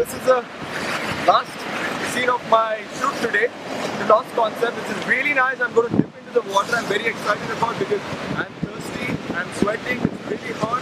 This is the last scene of my shoot today, the last Concept. This is really nice. I'm going to dip into the water. I'm very excited about because I'm thirsty, I'm sweating, it's really hot.